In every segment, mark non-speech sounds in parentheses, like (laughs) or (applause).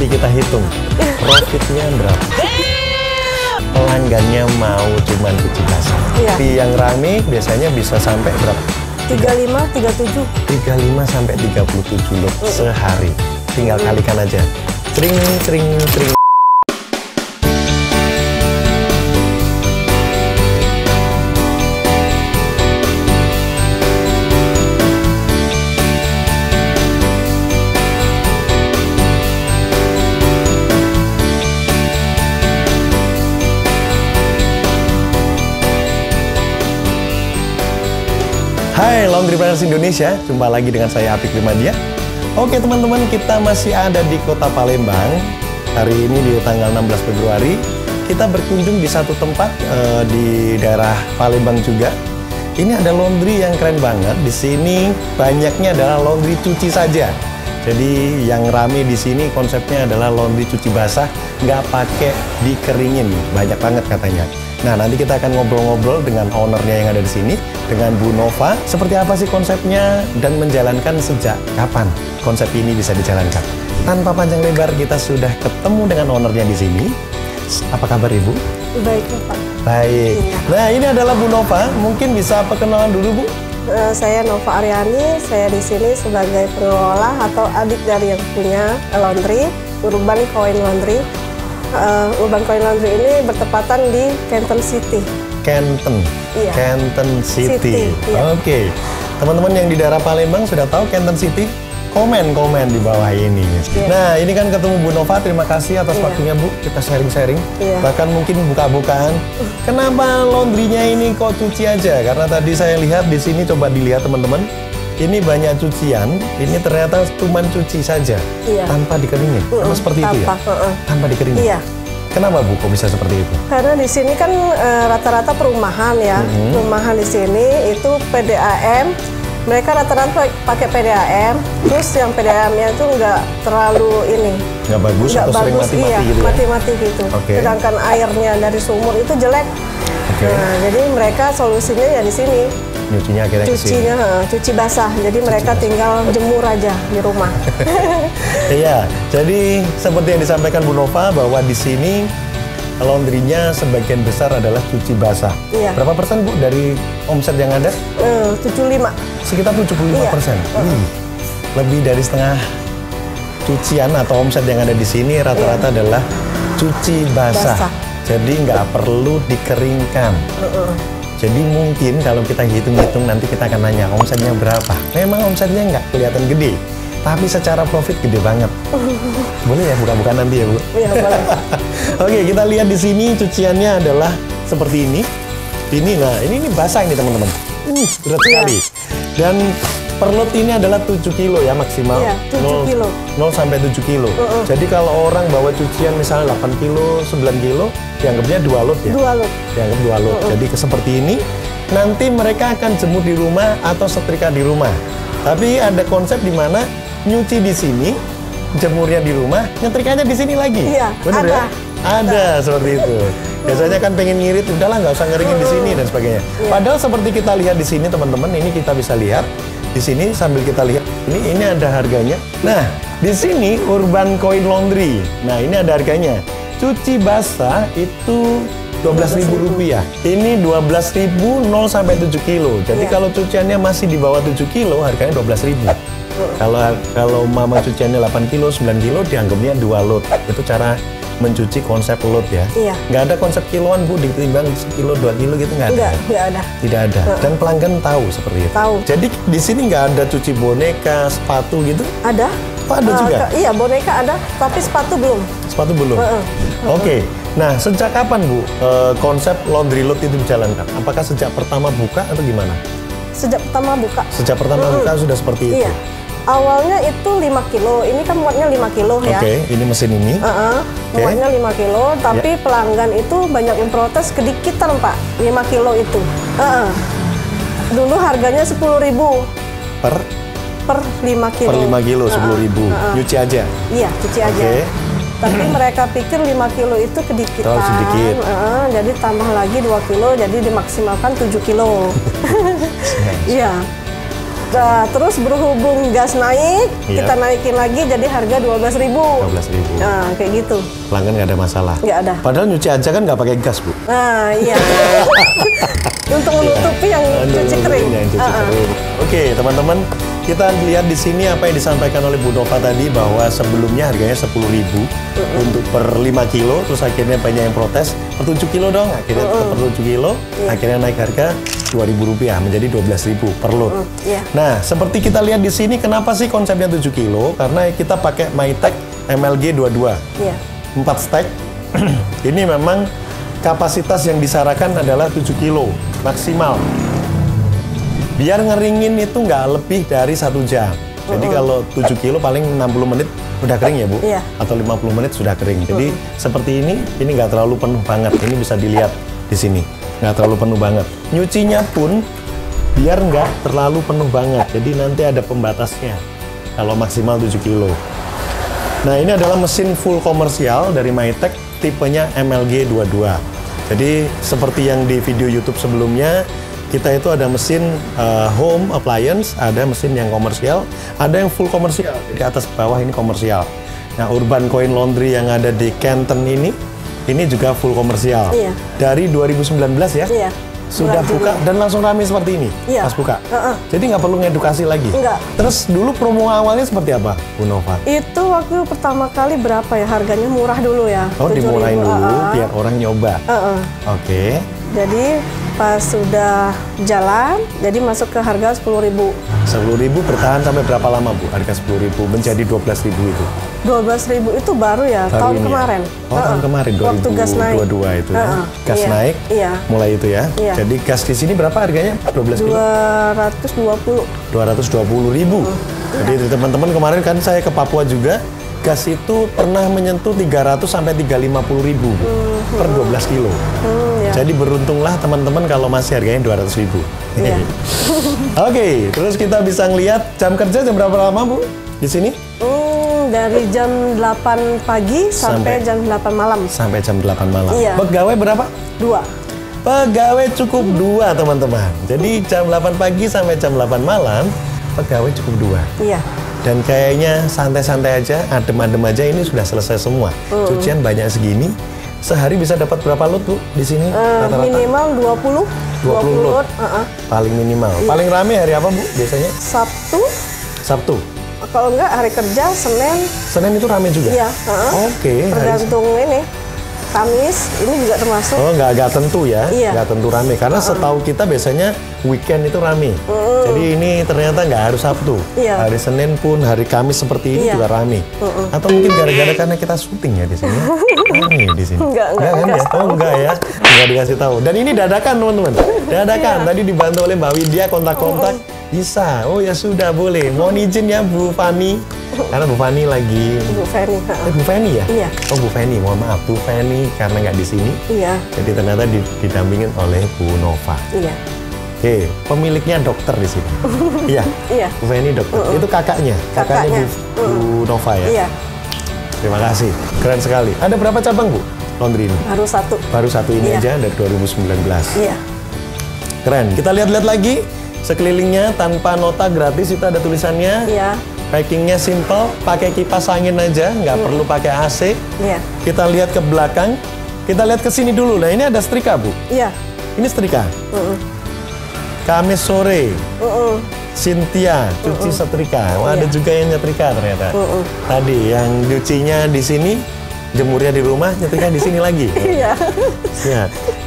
nanti kita hitung profitnya berapa. Pelanggannya mau cuman cuci basah. Iya. Tapi yang rame biasanya bisa sampai berapa? 35, 37. 35 sampai 37 lot sehari. Tinggal kalikan aja. Cring, cring, cring. Hai Laundry Partners Indonesia, jumpa lagi dengan saya Apik Limadia. Oke teman-teman, kita masih ada di kota Palembang. Hari ini di tanggal 16 Februari, kita berkunjung di satu tempat eh, di daerah Palembang juga. Ini ada laundry yang keren banget. Di sini banyaknya adalah laundry cuci saja. Jadi yang rame di sini konsepnya adalah laundry cuci basah, nggak pakai dikeringin. Banyak banget katanya. Nah, nanti kita akan ngobrol-ngobrol dengan ownernya yang ada di sini, dengan Bu Nova. Seperti apa sih konsepnya dan menjalankan sejak kapan konsep ini bisa dijalankan. Tanpa panjang lebar, kita sudah ketemu dengan ownernya di sini. Apa kabar Ibu? Baik, Pak. Baik. Iya. Nah, ini adalah Bu Nova. Mungkin bisa perkenalan dulu, Bu. Eh, saya Nova Aryani, saya di sini sebagai pengelola atau adik dari yang punya laundry, Urban Coin Laundry. Eh, Urban Coin Laundry ini bertepatan di Canton City. Canton. Iya. Canton City. City, iya. Oke. Teman-teman yang di daerah Palembang sudah tahu Canton City? Komen-komen di bawah ini. Iya. Nah, ini kan ketemu Bu Nova. Terima kasih atas Iya. waktunya, Bu. Kita sharing-sharing. Iya. Bahkan mungkin buka-bukaan. Kenapa laundrynya ini kok cuci aja? Karena tadi saya lihat di sini coba dilihat teman-teman. Ini banyak cucian. Ini ternyata cuma cuci saja Iya. tanpa dikeringin. Sama Mm-mm, seperti itu ya? tanpa, mm-mm. Tanpa dikeringin. Iya. Kenapa Bu kok bisa seperti itu? Karena di sini kan eh, rata-rata perumahan ya, Mhm. perumahan di sini itu PDAM. Mereka rata-rata pakai PDAM, terus yang PDAM-nya itu nggak terlalu ini, Nggak bagus nggak atau sering bagus, mati-mati iya, gitu ya? mati-mati gitu. Oke. Sedangkan airnya dari sumur itu jelek. Oke. Nah, jadi mereka solusinya ya di sini, Nyucinya akhirnya cucinya eh, cuci basah. Jadi mereka tinggal jemur aja di rumah. (laughs) Iya, jadi seperti yang disampaikan Bu Nova bahwa di sini laundrynya sebagian besar adalah cuci basah. Iya. Berapa persen Bu dari omset yang ada? Eh, 75. Sekitar 75 Iya. persen. Wih, lebih dari setengah cucian atau omset yang ada di sini rata-rata adalah cuci basah. Basah. Jadi nggak perlu dikeringkan. Heeh. Jadi mungkin kalau kita hitung-hitung nanti kita akan nanya omsetnya berapa. Memang omsetnya nggak kelihatan gede, tapi secara profit gede banget. (laughs) Boleh ya buka-buka nanti ya Bu? Iya, boleh. (laughs) Oke kita lihat di sini cuciannya adalah seperti ini. Ini nah ini ini basah ini teman-teman. Uh berat sekali. Dan per lot ini adalah 7 kilo ya maksimal. Iya, 7 Nol- kilo. 0 sampai 7 kilo. Uh-uh. Jadi kalau orang bawa cucian misalnya 8 kilo, 9 kilo, dianggapnya 2 lot ya Dua lot. dianggap dua lot. Jadi ke- seperti ini, nanti mereka akan jemur di rumah atau setrika di rumah. Tapi ada konsep di mana nyuci di sini, jemurnya di rumah, nyetrikanya di sini lagi. Iya, Bener ya? ada. Ada seperti itu. (laughs) Biasanya kan pengen ngirit, udahlah nggak usah ngeringin di sini dan sebagainya. Iya. Padahal seperti kita lihat di sini teman-teman, ini kita bisa lihat di sini sambil kita lihat ini ini ada harganya. Nah, di sini Urban Coin Laundry. Nah, ini ada harganya. Cuci basah itu Rp12.000 rupiah. Ini 12.000 0 sampai 7 kilo. Jadi Iya. kalau cuciannya masih di bawah 7 kilo, harganya 12.000. Kalau kalau mama cuciannya 8 kilo, 9 kilo dianggapnya dua lot. Itu cara mencuci konsep lot ya. Iya. Nggak ada konsep kiloan bu, ditimbang sekilo, dua kilo gitu nggak ada. Enggak, enggak ada. Tidak ada. Dan pelanggan tahu seperti itu. Tahu. Jadi di sini nggak ada cuci boneka, sepatu gitu. Ada. Oh, ada Eh, juga? ke- iya, boneka ada, tapi sepatu belum. Sepatu belum. Heeh. Oke. Nah, sejak kapan Bu eh, konsep laundry lot itu dijalankan? Apakah sejak pertama buka atau gimana? Sejak pertama buka. Sejak pertama Mm-mm. buka sudah seperti itu. Iya. Awalnya itu 5 kilo, ini kan muatnya 5 kilo ya. Oke, ini mesin ini. Heeh, Oke. Ya. muatnya 5 kilo, tapi pelanggan itu banyak yang protes kedikitan Pak, 5 kilo itu. Heeh. Dulu harganya 10.000 Per per 5 kilo. per 5 kilo Heeh, 10 ribu. heeh. Nyuci aja. Iya, cuci aja. Oke. Tapi mereka pikir 5 kilo itu kedikitan. Terlalu sedikit. Heeh, jadi tambah lagi 2 kilo, jadi dimaksimalkan 7 kilo. (laughs) Iya. Nah, terus berhubung gas naik, Iya. kita naikin lagi jadi harga 12.000. 12.000. Nah, kayak gitu. Pelanggan nggak ada masalah. Nggak ada. Padahal nyuci aja kan nggak pakai gas, Bu. Nah, iya. (laughs) Untuk menutupi yang Aduh, cuci kering. Yang cuci Ah, ah. kering. Oke, teman-teman, kita lihat di sini apa yang disampaikan oleh Bu Nova tadi bahwa sebelumnya harganya 10.000 untuk per 5 kilo, terus akhirnya banyak yang protes, per 7 kilo dong, akhirnya tetap per 7 kilo, Iya. akhirnya naik harga Rp2.000 menjadi 12.000 per lot. iya. Nah, seperti kita lihat di sini, kenapa sih konsepnya 7 kilo? Karena kita pakai Mytech MLG 22 Iya. 4 stack. (clears throat) Ini memang kapasitas yang disarankan adalah 7 kilo maksimal. Biar ngeringin itu nggak lebih dari satu jam. Jadi kalau 7 kilo paling 60 menit udah kering ya Bu? Iya. Atau 50 menit sudah kering. Jadi seperti ini, ini nggak terlalu penuh banget. Ini bisa dilihat di sini. Nggak terlalu penuh banget. Nyucinya pun biar nggak terlalu penuh banget. Jadi nanti ada pembatasnya. Kalau maksimal 7 kilo. Nah, ini adalah mesin full komersial dari Mytech, tipenya MLG 22. Jadi, seperti yang di video YouTube sebelumnya, kita itu ada mesin uh, home appliance, ada mesin yang komersial, ada yang full komersial. Jadi atas bawah ini komersial. Nah, Urban Coin Laundry yang ada di Canton ini, ini juga full komersial. Iya. Dari 2019 ya? Iya. Sudah buka Juli. dan langsung ramai seperti ini Iya. pas buka. Heeh. Jadi nggak perlu ngedukasi lagi. Enggak. Terus dulu promo awalnya seperti apa, Bu Nova? Itu waktu pertama kali berapa ya? Harganya murah dulu ya. Oh, 7.000. dimurahin dulu Ah, ah. biar orang nyoba. Heeh. Oke. Jadi pas sudah jalan, jadi masuk ke harga 10.000. 10.000 bertahan sampai berapa lama, Bu? Harga 10.000 menjadi 12.000 itu. 12.000 itu baru ya Baru tahun ini ya? kemarin. Oh, tahun Heeh. kemarin Waktu gas naik. 2022 itu ya. Heeh. Gas Iya. naik. Iya. Mulai itu ya. Iya. Jadi gas di sini berapa harganya? 12 kilo? 220. 220 ribu. Jadi teman-teman kemarin kan saya ke Papua juga, gas itu pernah menyentuh 300 sampai 350 ribu Bu, per 12 kilo. Hmm, ya. Jadi beruntunglah teman-teman kalau masih harganya 200 ribu. Iya. (laughs) Oke, terus kita bisa ngelihat jam kerja jam berapa lama Bu di sini? Hmm, dari jam 8 pagi sampai, Sampai- jam 8 malam. Sampai jam 8 malam. Iya. Pegawai berapa? Dua. Pegawai cukup dua teman-teman. Jadi jam 8 pagi sampai jam 8 malam, pegawai cukup dua. Iya. Dan kayaknya santai-santai aja, adem-adem aja ini sudah selesai semua. Cucian banyak segini, sehari bisa dapat berapa lot bu di sini rata-rata? minimal 20. 20 lot. lot. Heeh. Paling minimal. Paling rame hari apa bu biasanya? Sabtu, Sabtu. kalau enggak hari kerja, Senin, Senin itu rame juga? iya. heeh. Oke. hari- Tergantung ini. Kamis, ini juga termasuk. Oh nggak nggak tentu ya, Iya. nggak tentu rame. Karena setahu kita biasanya weekend itu rame. Jadi ini ternyata nggak harus Sabtu. Iya. Hari Senin pun, hari Kamis seperti ini Iya. juga rame. Atau mungkin gara-gara karena kita syuting ya di sini. (laughs) rame di sini. Enggak, enggak, kan enggak ya? Oh enggak ya, enggak dikasih tahu. Dan ini dadakan teman-teman. Dadakan. Iya. Tadi dibantu oleh Mbak Widya kontak-kontak. Bisa. Oh ya sudah boleh. Mohon izin ya Bu Fani. Karena Bu Fani lagi Bu heeh. Eh, Bu Feni ya? Iya. Oh Bu Feni, mohon maaf Bu Feni karena nggak di sini. Iya, Jadi ternyata di- didampingin oleh Bu Nova. iya. Oke, pemiliknya dokter di sini. (laughs) iya. Iya. Bu Feni dokter. Itu kakaknya, kakaknya, Kakaknya. Bu, Bu Nova ya. Iya, Terima kasih, keren sekali. Ada berapa cabang Bu laundry ini? baru satu. Baru satu ini Iya. aja dari 2019. Iya. Keren. Kita lihat-lihat lagi sekelilingnya tanpa nota gratis itu ada tulisannya. Iya. Packingnya simple, pakai kipas angin aja, nggak perlu pakai AC. Iya. Kita lihat ke belakang, kita lihat ke sini dulu. Nah ini ada setrika bu, Iya. ini setrika. Heeh. Kamis sore, Heeh. Cynthia cuci setrika. Wah, ada Iya. juga yang nyetrika ternyata. Tadi yang cucinya di sini, jemurnya di rumah, nyetrika di sini lagi. (laughs) Iya. ya.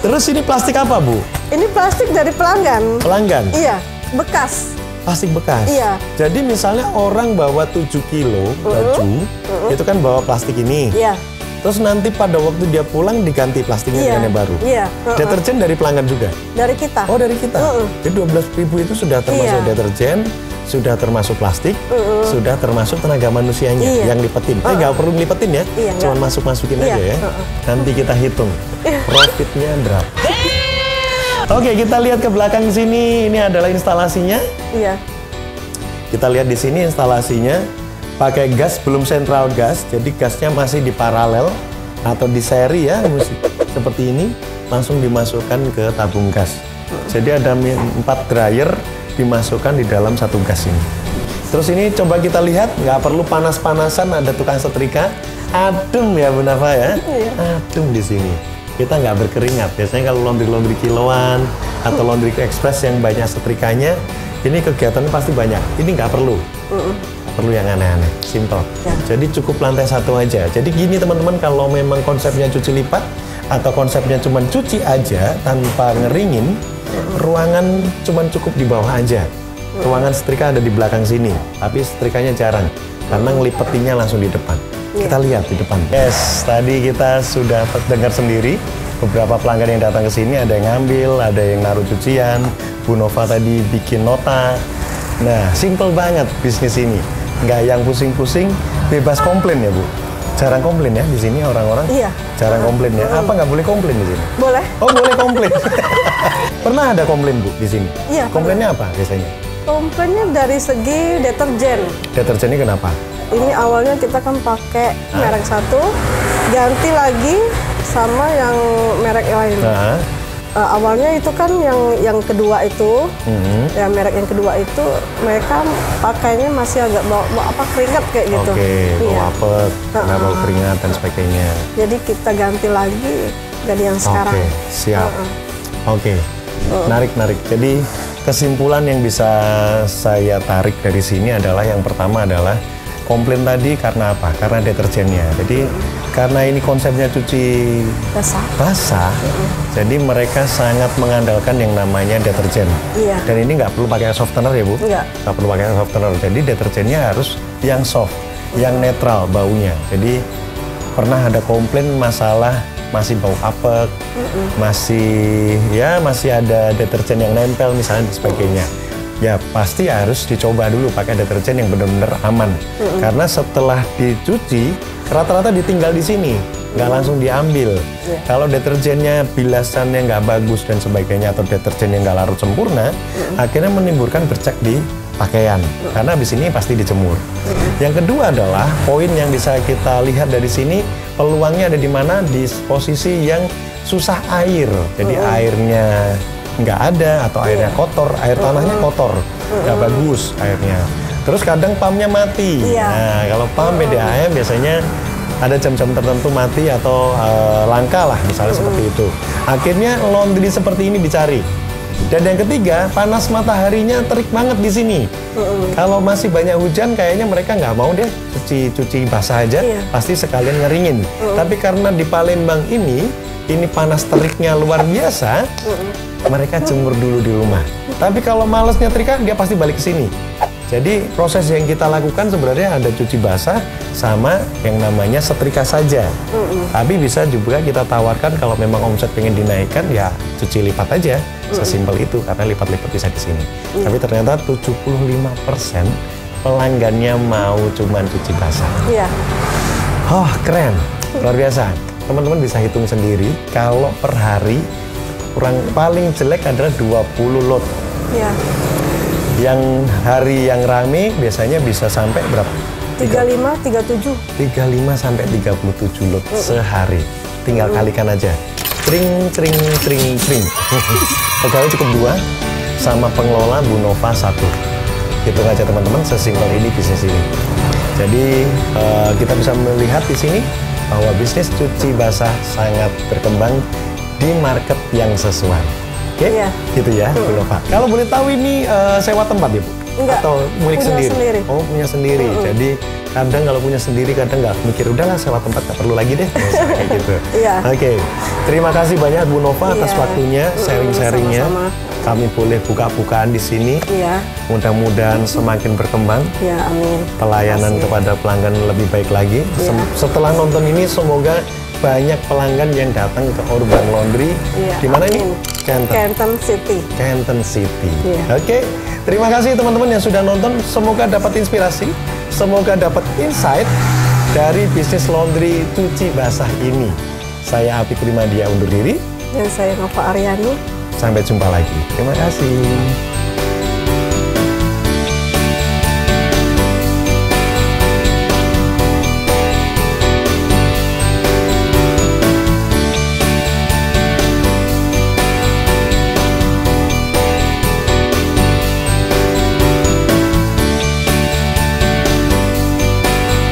Terus ini plastik apa bu? Ini plastik dari pelanggan. Pelanggan. Iya, bekas. Plastik bekas. Iya. Jadi misalnya orang bawa 7 kilo baju, itu kan bawa plastik ini. Iya. Terus nanti pada waktu dia pulang diganti plastiknya Iya. dengan yang baru. Iya. heeh. Deterjen dari pelanggan juga. Dari kita. Oh dari kita. Heeh. Jadi 12.000 itu sudah termasuk Iya. deterjen, sudah termasuk plastik, sudah termasuk tenaga manusianya Iya. yang lipetin. Eh nggak perlu ngelipetin ya, Iya, cuma nggak. masuk masukin Iya, aja ya. heeh. Nanti kita hitung profitnya berapa. Oke kita lihat ke belakang sini. Ini adalah instalasinya. Iya. Kita lihat di sini instalasinya pakai gas belum central gas, jadi gasnya masih di paralel atau di seri ya, musik (laughs) seperti ini langsung dimasukkan ke tabung gas. Jadi ada empat dryer dimasukkan di dalam satu gas ini. Terus ini coba kita lihat, nggak perlu panas-panasan, ada tukang setrika. Adem ya Bu Nafa ya, Iya. adem di sini. Kita nggak berkeringat. Biasanya kalau laundry-laundry kiloan atau laundry express yang banyak setrikanya, ini kegiatannya pasti banyak. Ini nggak perlu. Nggak perlu yang aneh-aneh, simple. Ya. Jadi cukup lantai satu aja. Jadi gini teman-teman, kalau memang konsepnya cuci lipat atau konsepnya cuma cuci aja tanpa ngeringin, ruangan cuma cukup di bawah aja. Ruangan setrika ada di belakang sini, tapi setrikanya jarang karena ngelipetinya langsung di depan. Kita lihat di depan. Yes, tadi kita sudah dengar sendiri beberapa pelanggan yang datang ke sini ada yang ngambil, ada yang naruh cucian. Bu Nova tadi bikin nota. Nah, simple banget bisnis ini. Nggak yang pusing-pusing, bebas komplain ya Bu. Jarang komplain ya di sini orang-orang. Iya. Jarang komplain ya. Apa nggak boleh komplain di sini? Boleh? Oh boleh komplain. (laughs) Pernah ada komplain bu di sini? Iya, Komplainnya apa biasanya? Komplainnya dari segi deterjen. Deterjen ini kenapa? Ini awalnya kita kan pakai merek satu, ganti lagi sama yang merek lain. Nah, Eh, awalnya itu kan yang yang kedua itu, mhm. ya merek yang kedua itu mereka pakainya masih agak bau, bau apa keringat kayak gitu. oke, bau Iya. apet, nggak bau keringat dan sebagainya. Jadi kita ganti lagi dari yang sekarang. Oke, siap. Uh-uh. Oke, narik narik. Jadi kesimpulan yang bisa saya tarik dari sini adalah yang pertama adalah komplain tadi karena apa? Karena deterjennya. Jadi karena ini konsepnya cuci Basah. basah, jadi mereka sangat mengandalkan yang namanya deterjen. Iya. Dan ini nggak perlu pakai softener ya bu? Nggak. Nggak perlu pakai softener. Jadi deterjennya harus yang soft, yang netral baunya. Jadi pernah ada komplain masalah masih bau apek, masih ya masih ada deterjen yang nempel misalnya dan sebagainya. Ya pasti harus dicoba dulu pakai deterjen yang benar-benar aman. Karena setelah dicuci rata-rata ditinggal di sini, nggak langsung diambil. Iya. Kalau deterjennya bilasannya nggak bagus dan sebagainya atau deterjen yang nggak larut sempurna, akhirnya menimbulkan bercak di pakaian. Karena habis ini pasti dijemur. Yang kedua adalah poin yang bisa kita lihat dari sini peluangnya ada di mana di posisi yang susah air. Jadi airnya nggak ada atau airnya kotor, air tanahnya kotor, nggak bagus airnya. Terus kadang pumpnya mati. Iya. Nah, kalau pump PDAM biasanya ada jam-jam tertentu mati atau eh, langka lah misalnya seperti itu. Akhirnya laundry seperti ini dicari. Dan yang ketiga, panas mataharinya terik banget di sini. Kalau masih banyak hujan, kayaknya mereka nggak mau deh cuci cuci basah aja, Iya. pasti sekalian ngeringin. Tapi karena di Palembang ini, ini panas teriknya luar biasa, mereka jemur dulu di rumah. Tapi kalau males nyetrika, dia pasti balik ke sini. Jadi proses yang kita lakukan sebenarnya ada cuci basah sama yang namanya setrika saja. Tapi bisa juga kita tawarkan kalau memang omset pengen dinaikkan ya cuci lipat aja. Sesimpel itu karena lipat-lipat bisa di sini. Tapi ternyata 75% pelanggannya mau cuman cuci basah. Iya. Oh, keren. Luar biasa. Teman-teman bisa hitung sendiri kalau per hari kurang paling jelek adalah 20 lot. Iya. Yang hari yang rame biasanya bisa sampai berapa? 35, 37. 35 sampai 37 lot sehari. Tinggal kalikan aja. Tring, tring, tring, tring. (laughs) Pegawai cukup dua, sama pengelola Bu Nova satu. Hitung aja teman-teman, sesimpel ini bisnis ini. Jadi eh, kita bisa melihat di sini bahwa bisnis cuci basah sangat berkembang di market yang sesuai. Oke, Iya. gitu ya, Bu Nova. Kalau boleh tahu ini eh, sewa tempat ya, Bu? Enggak, Atau milik punya sendiri? sendiri. Oh, punya sendiri. Jadi kadang kalau punya sendiri kadang nggak mikir udahlah sewa tempat nggak perlu lagi deh kayak gitu. (laughs) Iya. Oke, terima kasih banyak Bu Nova atas Iya. waktunya, sharing-sharingnya. Kami boleh buka-bukaan di sini. Iya. Mudah-mudahan semakin berkembang Ya, amin. pelayanan kepada pelanggan lebih baik lagi. Iya. Sem- Setelah nonton ini semoga banyak pelanggan yang datang ke Urban Laundry. Iya, Di mana ini? Canton. Canton City. Canton City. Iya. Oke, terima kasih teman-teman yang sudah nonton. Semoga dapat inspirasi, semoga dapat insight dari bisnis laundry cuci basah ini. Saya Apik Primadia undur diri. Dan saya Nova Aryani. Sampai jumpa lagi. Terima kasih.